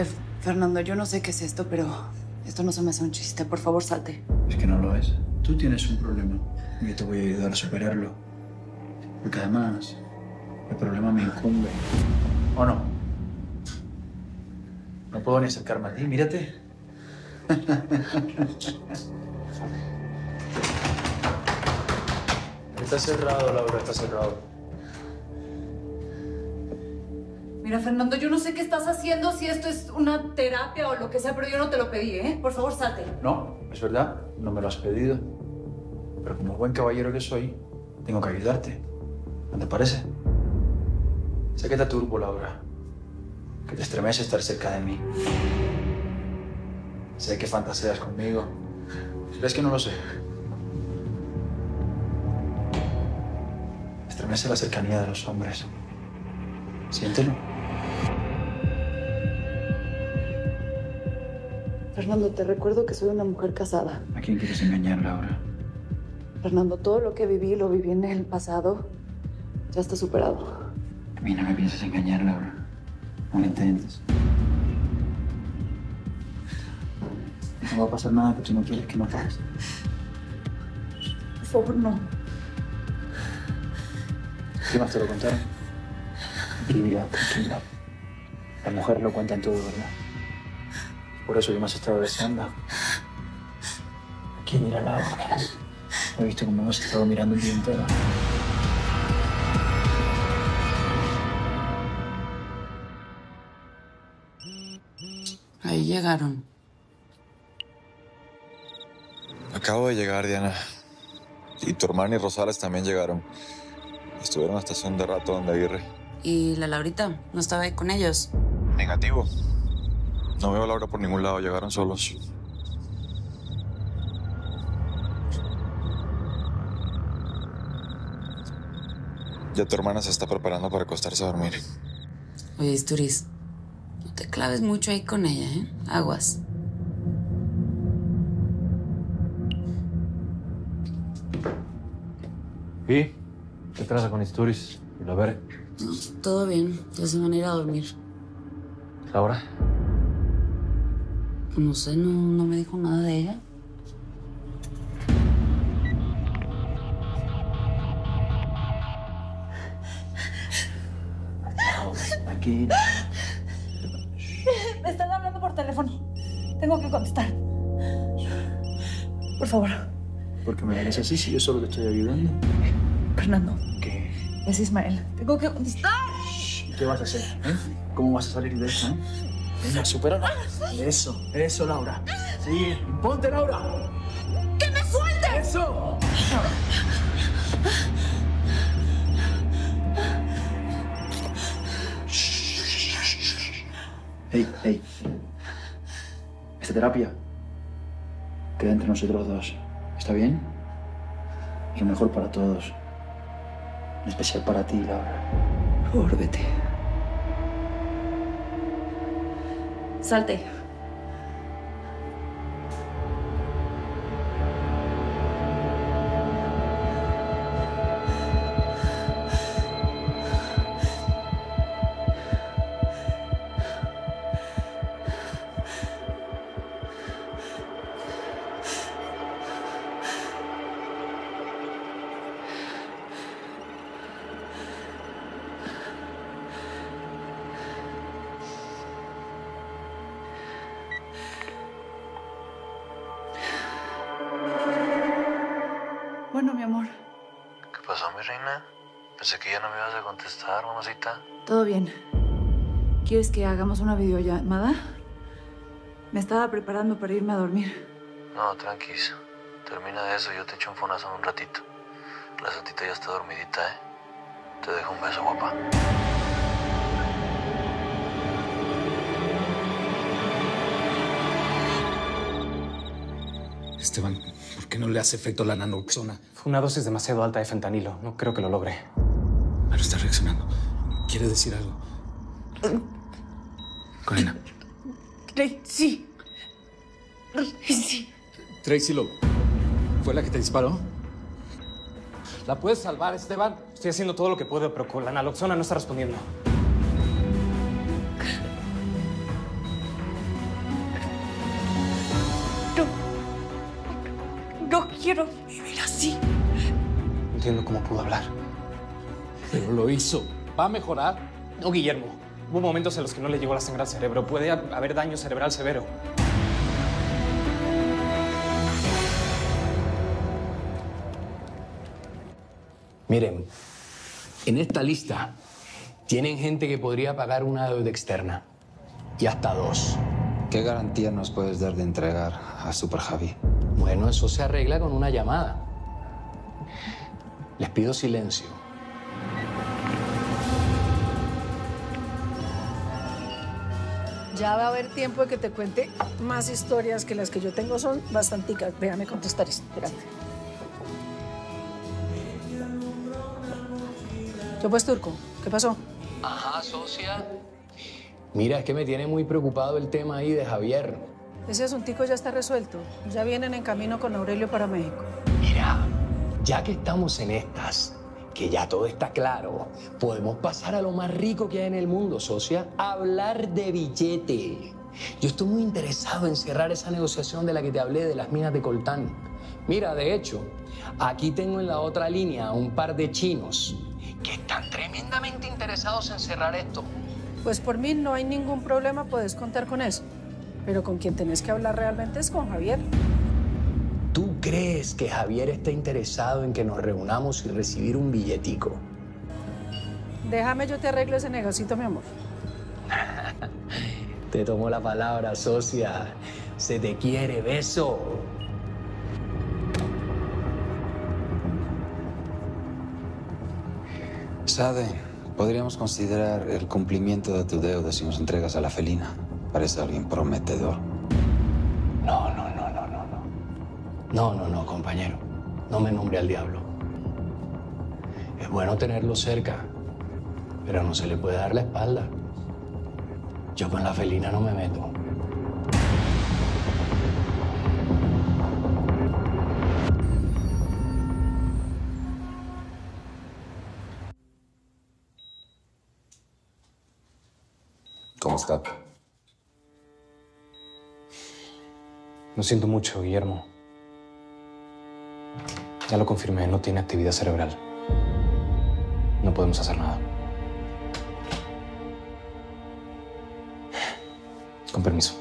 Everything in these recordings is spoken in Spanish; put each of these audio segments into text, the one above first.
Eh, Fernando, yo no sé qué es esto, pero esto no se me hace un chiste. Por favor, salte. Es que no lo es. Tú tienes un problema y yo te voy a ayudar a superarlo. Porque además, el problema me incumbe. ¿O no? No puedo ni acercarme a ti. Mírate. Está cerrado, Laura, está cerrado. Mira, Fernando, yo no sé qué estás haciendo, si esto es una terapia o lo que sea, pero yo no te lo pedí, ¿eh? Por favor, salte. No, es verdad, no me lo has pedido. Pero como buen caballero que soy, tengo que ayudarte. ¿No te parece? Sé que te turbo, Laura. Que te estremece estar cerca de mí. Sé que fantaseas conmigo. ¿Crees que no lo sé? Me estremece la cercanía de los hombres. Siéntelo. Fernando, te recuerdo que soy una mujer casada. ¿A quién quieres engañar, Laura? Fernando, todo lo que viví lo viví en el pasado. Ya está superado. A mí no me piensas engañar, Laura. No lo intentes. No va a pasar nada que tú no quieres que no pase. Por favor, no. ¿Qué más te lo contaron? Tranquila, tranquila. Las mujeres lo cuentan todo, ¿verdad? Por eso yo me has estado deseando. Aquí, mira, Laura. He visto cómo hemos estado mirando el día entero. Ahí llegaron. Acabo de llegar, Diana. Y tu hermana y Rosales también llegaron. Estuvieron hasta hace un de rato donde Aguirre. ¿Y la Laurita? ¿No estaba ahí con ellos? Negativo. No veo a Laura por ningún lado, llegaron solos. Ya tu hermana se está preparando para acostarse a dormir. Oye, Isturiz, no te claves mucho ahí con ella, ¿eh? Aguas. ¿Y? ¿Qué traza con Isturiz? ¿Y la Bere? No, todo bien, ya se van a ir a dormir. ¿Laura? No sé, no, no me dijo nada de ella. Aquí. Me están hablando por teléfono. Tengo que contestar. Por favor. ¿Por qué me ves así si yo solo te estoy ayudando? Fernando, ¿Qué? es Ismael. Tengo que contestar. ¿Qué vas a hacer? eh? ¿Cómo vas a salir de eso? eh? Venga, supéralo. Eso, eso, Laura. Sí, ponte, Laura. ¡Que me sueltes! ¡Eso! Hey, hey. Esta terapia queda entre nosotros dos. ¿Está bien? Es lo mejor para todos. En especial para ti, Laura. Por favor, vete. Salte. Bueno, mi amor, ¿Qué pasó, mi reina? Pensé que ya no me ibas a contestar, mamacita. todo bien. ¿Quieres que hagamos una videollamada? Me estaba preparando para irme a dormir. No, tranquis. Termina eso y yo te echo un fonazo en un ratito. La santita ya está dormidita, ¿eh? Te dejo un beso, guapa. Esteban, ¿por qué no le hace efecto la naloxona? Fue una dosis demasiado alta de fentanilo. No creo que lo logre. Pero está reaccionando. ¿Quiere decir algo? Corina, Sí. Sí. Tracy lo... ¿Fue la que te disparó? ¿La puedes salvar, Esteban? Estoy haciendo todo lo que puedo, pero con la naloxona no está respondiendo. Quiero vivir así. No entiendo cómo pudo hablar. Pero lo hizo. ¿Va a mejorar? No, Guillermo. Hubo momentos en los que no le llegó la sangre al cerebro. Puede ha- haber daño cerebral severo. Miren, en esta lista tienen gente que podría pagar una deuda externa. Y hasta dos. ¿Qué garantía nos puedes dar de entregar a Super Javi? Bueno, eso se arregla con una llamada. Les pido silencio. Ya va a haber tiempo de que te cuente más historias que las que yo tengo son bastanticas. Déjame contestar esto. Espérate. ¿Qué pues, Turco? ¿Qué pasó? Ajá, socia. Mira, es que me tiene muy preocupado el tema ahí de Javier. Ese asuntico ya está resuelto. Ya vienen en camino con Aurelio para México. Mira, ya que estamos en estas, que ya todo está claro, podemos pasar a lo más rico que hay en el mundo, socia, hablar de billete. Yo estoy muy interesado en cerrar esa negociación de la que te hablé de las minas de coltán. Mira, de hecho, aquí tengo en la otra línea a un par de chinos que están tremendamente interesados en cerrar esto. Pues por mí no hay ningún problema, puedes contar con eso. Pero con quien tenés que hablar realmente es con Javier. ¿Tú crees que Javier está interesado en que nos reunamos y recibir un billetico? Déjame, yo te arreglo ese negocito, mi amor. Te tomo la palabra, socia. Se te quiere, beso. Sade, podríamos considerar el cumplimiento de tu deuda si nos entregas a la felina. Parece alguien prometedor. No, no, no, no, no, no. No, no, no, compañero. No me nombre al diablo. Es bueno tenerlo cerca, pero no se le puede dar la espalda. Yo con la felina no me meto. ¿Cómo está? Lo siento mucho, Guillermo. Ya lo confirmé, no tiene actividad cerebral. No podemos hacer nada. Con permiso.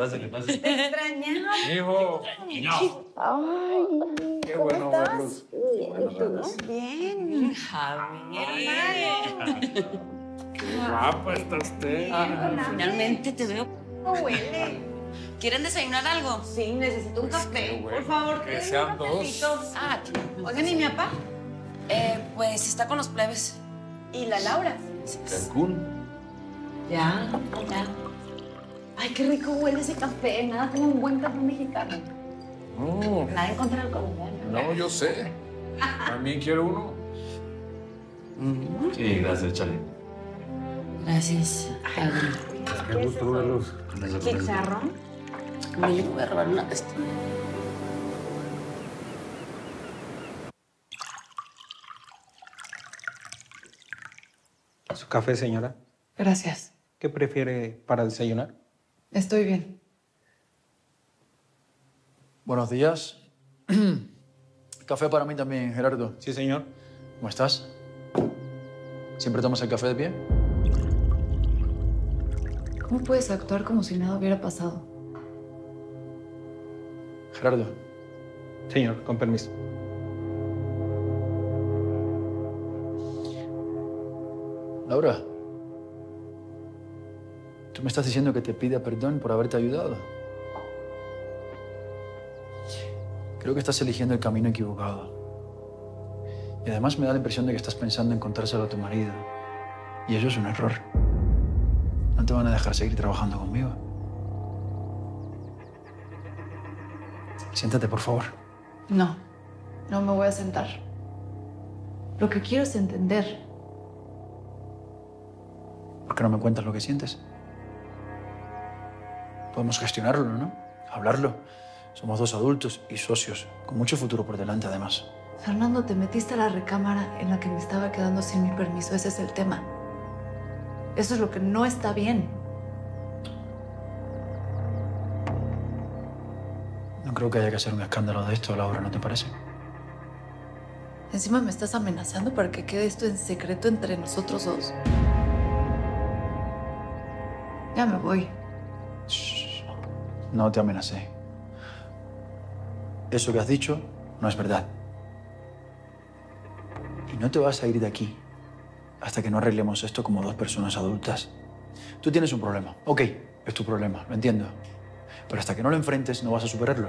Pásale, pásale. Te extrañaba. Hijo. Ay, Qué ¿cómo bueno estás? verlos. Bien, Bueno. Bien. Javier. Qué guapa está usted. Finalmente te veo. ¿Cómo huele? ¿Quieren desayunar algo? Sí, necesito un café. bueno, Por favor, que sean dos. cafecito. Ah, Oigan, ¿y mi papá? eh, pues está con los plebes. ¿Y la Laura? Cancún. Ya, ya. Ay, qué rico huele ese café. Nada como un buen café mexicano. No, Nada en contra del colombiano. no, yo sé. También quiero uno. Sí, gracias, Charlie. Gracias, Adri. Qué gusto verlos. ¿Chicharrón? Bueno, yo me voy a robar una esta. ¿Su café, señora? Gracias. ¿Qué prefiere para desayunar? Estoy bien. Buenos días. Café para mí también, Gerardo. Sí, señor. ¿Cómo estás? ¿Siempre tomas el café de pie? ¿Cómo puedes actuar como si nada hubiera pasado? Gerardo, Señor, con permiso. Laura, tú me estás diciendo que te pida perdón por haberte ayudado. Creo que estás eligiendo el camino equivocado. Y además me da la impresión de que estás pensando en contárselo a tu marido. Y eso es un error. No te van a dejar seguir trabajando conmigo. Siéntate, por favor. No, no me voy a sentar. Lo que quiero es entender. ¿Por qué no me cuentas lo que sientes? Podemos gestionarlo, ¿no? Hablarlo. Somos dos adultos y socios, con mucho futuro por delante, además. Fernando, te metiste a la recámara en la que me estaba quedando sin mi permiso. Ese es el tema. Eso es lo que no está bien. No creo que haya que hacer un escándalo de esto, Laura, ¿no te parece? Encima me estás amenazando para que quede esto en secreto entre nosotros dos. Ya me voy. No te amenacé. Eso que has dicho no es verdad. Y no te vas a ir de aquí hasta que no arreglemos esto como dos personas adultas. Tú tienes un problema. Ok, es tu problema, lo entiendo. Pero hasta que no lo enfrentes no vas a superarlo.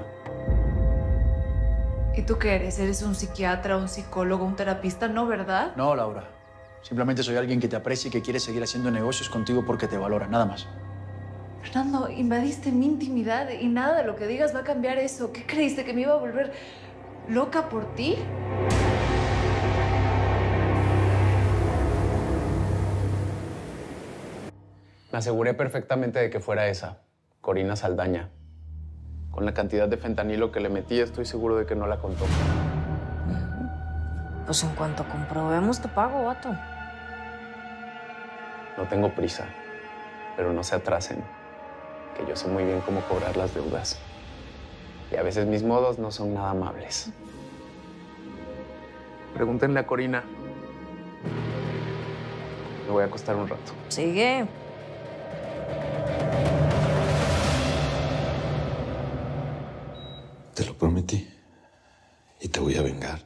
¿Y tú qué eres? ¿Eres un psiquiatra, un psicólogo, un terapista? No, ¿verdad? No, Laura. Simplemente soy alguien que te aprecia y que quiere seguir haciendo negocios contigo porque te valora, nada más. Fernando, invadiste mi intimidad y nada de lo que digas va a cambiar eso. ¿Qué creíste que me iba a volver loca por ti? Me aseguré perfectamente de que fuera esa, Corina Saldaña. Con la cantidad de fentanilo que le metí, estoy seguro de que no la contó. Pues en cuanto comprobemos, te pago, vato. No tengo prisa, pero no se atrasen, que yo sé muy bien cómo cobrar las deudas. Y a veces mis modos no son nada amables. Pregúntenle a Corina. Me voy a acostar un rato. Sigue. Te lo prometí. Y te voy a vengar.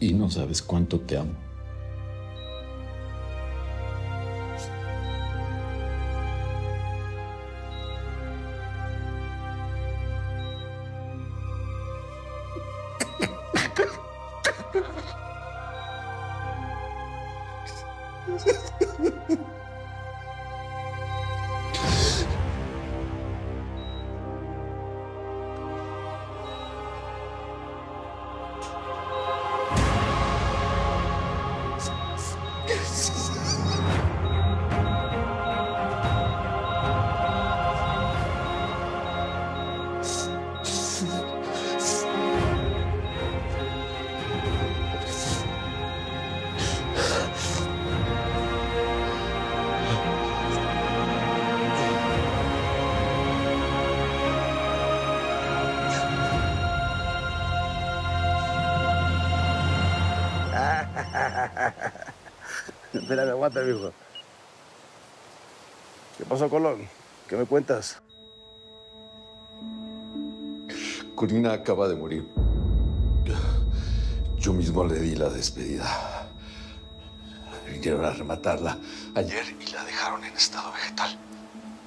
Y no sabes cuánto te amo. Ha ha ha. Espera, aguanta, viejo. ¿Qué pasó, Colón? ¿Qué me cuentas? Corina acaba de morir. Yo mismo le di la despedida. Vinieron a rematarla ayer y la dejaron en estado vegetal.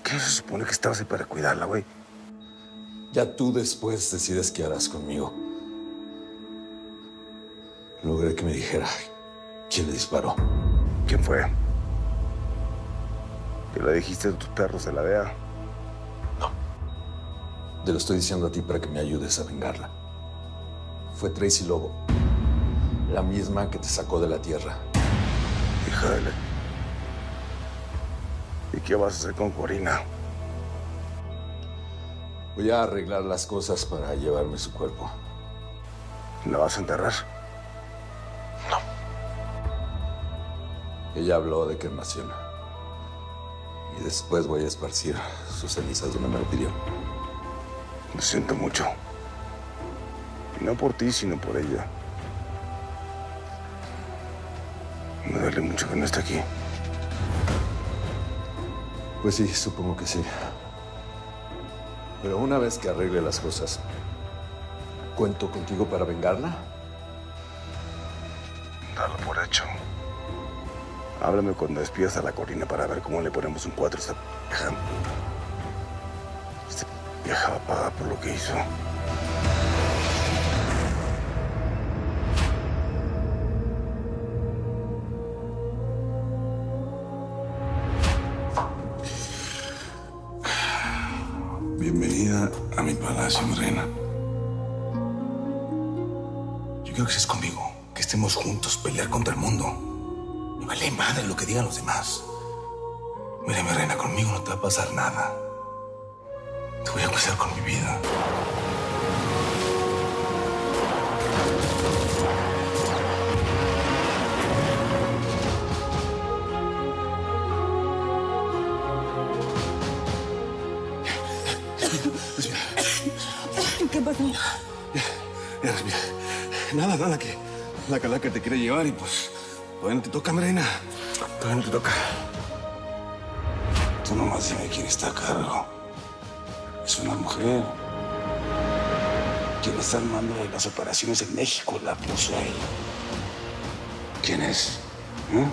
¿Qué se supone que estabas ahí para cuidarla, güey? Ya tú después decides qué harás conmigo. Logré que me dijera quién le disparó. ¿Quién fue? ¿Te lo dijiste a tus perros de la DEA? Te lo estoy diciendo a ti para que me ayudes a vengarla. Fue Tracy Lobo. La misma que te sacó de la tierra. Híjole. ¿Y qué vas a hacer con Corina? Voy a arreglar las cosas para llevarme su cuerpo. ¿La vas a enterrar? Ella habló de cremación. Y después voy a esparcir sus cenizas donde me lo pidió. Lo siento mucho. Y no por ti, sino por ella. Me duele mucho que no esté aquí. Pues sí, supongo que sí. Pero una vez que arregle las cosas, ¿cuento contigo para vengarla? Háblame cuando despidas a la Corina para ver cómo le ponemos un cuatro a esta vieja. Esta vieja va a pagar por lo que hizo. Bienvenida a mi palacio, mi reina. Yo quiero que estés conmigo, que estemos juntos, pelear contra el mundo. Vale madre lo que digan los demás. Mira, mi reina, conmigo no te va a pasar nada. Te voy a cuidar con mi vida. ¿Qué pasó? Ya, respira. Nada, nada, que la calaca te quiere llevar y pues todavía no te toca, Marina. Todavía no te toca. Tú nomás dime quién está a cargo. Es una mujer. ¿Quién está al mando de las operaciones en México? La puso ahí. ¿Quién es? ¿Eh?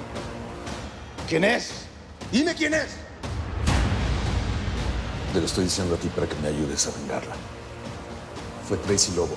¿Quién es? Dime quién es. Te lo estoy diciendo a ti para que me ayudes a vengarla. Fue Tracy Lobo.